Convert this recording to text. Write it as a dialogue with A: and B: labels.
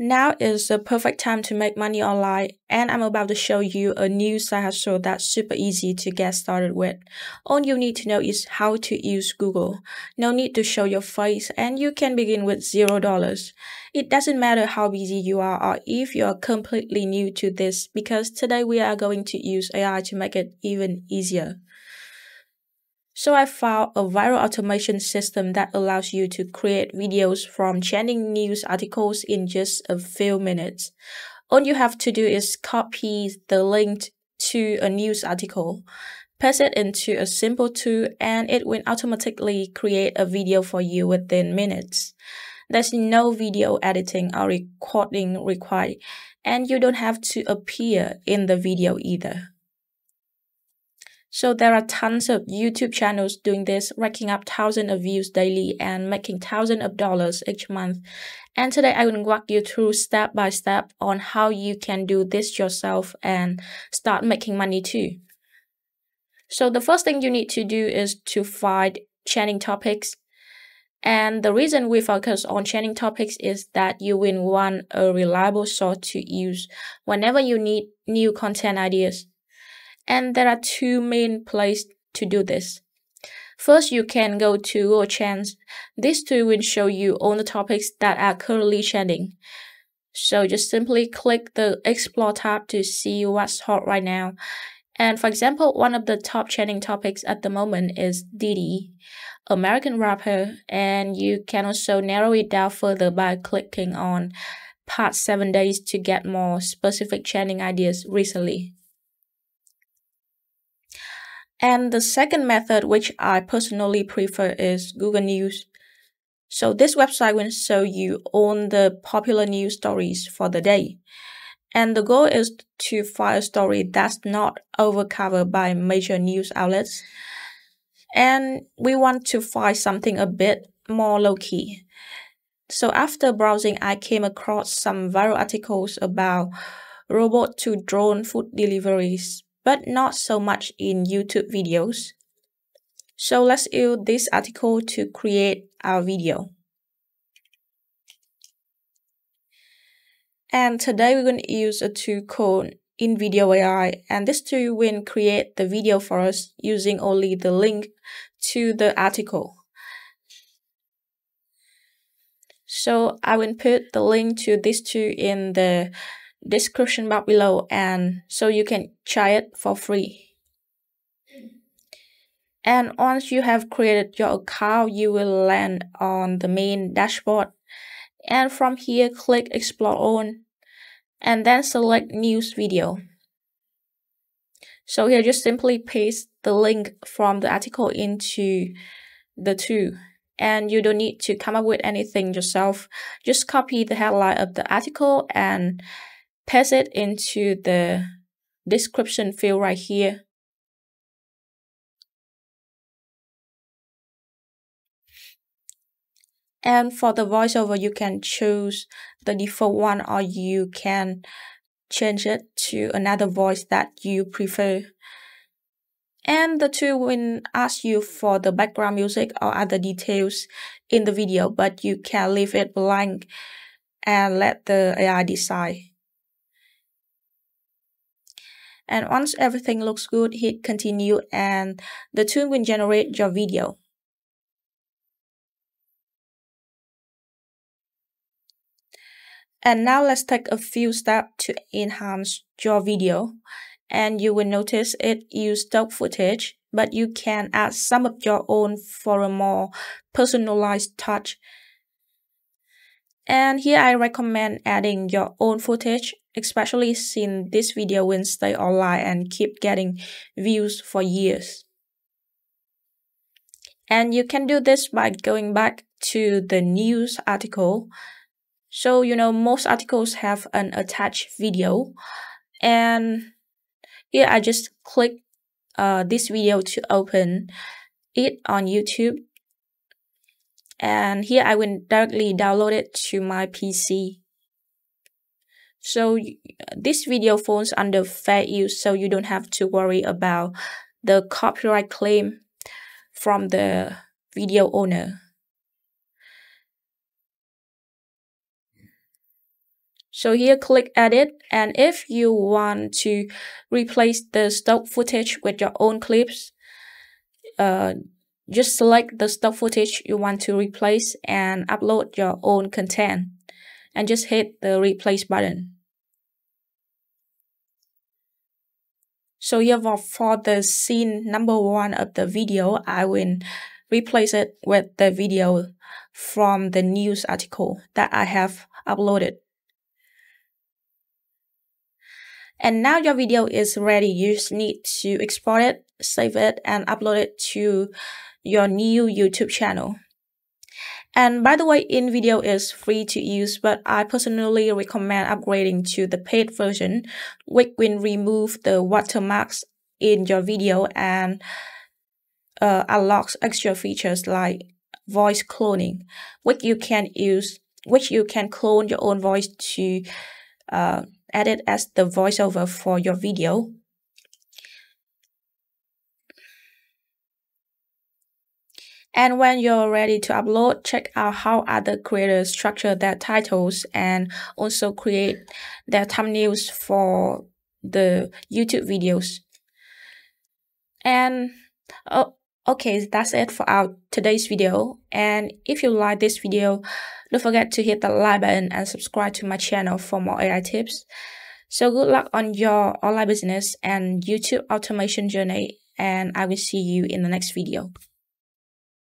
A: Now is the perfect time to make money online and I'm about to show you a new side hustle that's super easy to get started with. All you need to know is how to use Google. No need to show your face and you can begin with $0. It doesn't matter how busy you are or if you're completely new to this because today we are going to use AI to make it even easier. So I found a viral automation system that allows you to create videos from trending news articles in just a few minutes. All you have to do is copy the link to a news article, paste it into a simple tool, and it will automatically create a video for you within minutes. There's no video editing or recording required, and you don't have to appear in the video either. So there are tons of YouTube channels doing this, racking up thousands of views daily and making thousands of dollars each month. And today I will walk you through step by step on how you can do this yourself and start making money too. So the first thing you need to do is to find trending topics. And the reason we focus on trending topics is that you will want a reliable source to use whenever you need new content ideas. And there are two main places to do this. First, you can go to Google Trends. This tool will show you all the topics that are currently trending. So just simply click the Explore tab to see what's hot right now. And for example, one of the top trending topics at the moment is Diddy, American rapper, and you can also narrow it down further by clicking on past 7 days to get more specific trending ideas recently. And the second method, which I personally prefer, is Google News. So this website will show you all the popular news stories for the day. And the goal is to find a story that's not overcovered by major news outlets. And we want to find something a bit more low key. So after browsing, I came across some viral articles about robot to drone food deliveries but not so much in YouTube videos. So let's use this article to create our video. And today we're going to use a tool called InVideo AI and this tool will create the video for us using only the link to the article. So I will put the link to this tool in the description box below and so you can try it for free. And once you have created your account, you will land on the main dashboard. And from here, click Explore All and then select News Video. So here, just simply paste the link from the article into the tool and you don't need to come up with anything yourself. Just copy the headline of the article and paste it into the description field right here. And for the voiceover, you can choose the default one or you can change it to another voice that you prefer. And the tool will ask you for the background music or other details in the video, but you can leave it blank and let the AI decide. And once everything looks good, hit continue and the tool will generate your video. And now let's take a few steps to enhance your video. And you will notice it use stock footage, but you can add some of your own for a more personalized touch. And here I recommend adding your own footage especially since this video will stay online and keep getting views for years. And you can do this by going back to the news article. So, you know, most articles have an attached video. And here I just click uh, this video to open it on YouTube. And here I will directly download it to my PC. So this video falls under fair use, so you don't have to worry about the copyright claim from the video owner. So here click edit and if you want to replace the stock footage with your own clips, uh, just select the stock footage you want to replace and upload your own content and just hit the replace button. So here for, uh, for the scene number one of the video, I will replace it with the video from the news article that I have uploaded. And now your video is ready. You just need to export it, save it, and upload it to your new YouTube channel. And by the way, InVideo is free to use, but I personally recommend upgrading to the paid version, which will remove the watermarks in your video and uh, unlocks extra features like voice cloning, which you can use, which you can clone your own voice to uh, edit as the voiceover for your video. And when you're ready to upload, check out how other creators structure their titles and also create their thumbnails for the YouTube videos. And oh, okay, that's it for our today's video. And if you like this video, don't forget to hit the like button and subscribe to my channel for more AI tips. So good luck on your online business and YouTube automation journey and I will see you in the next video.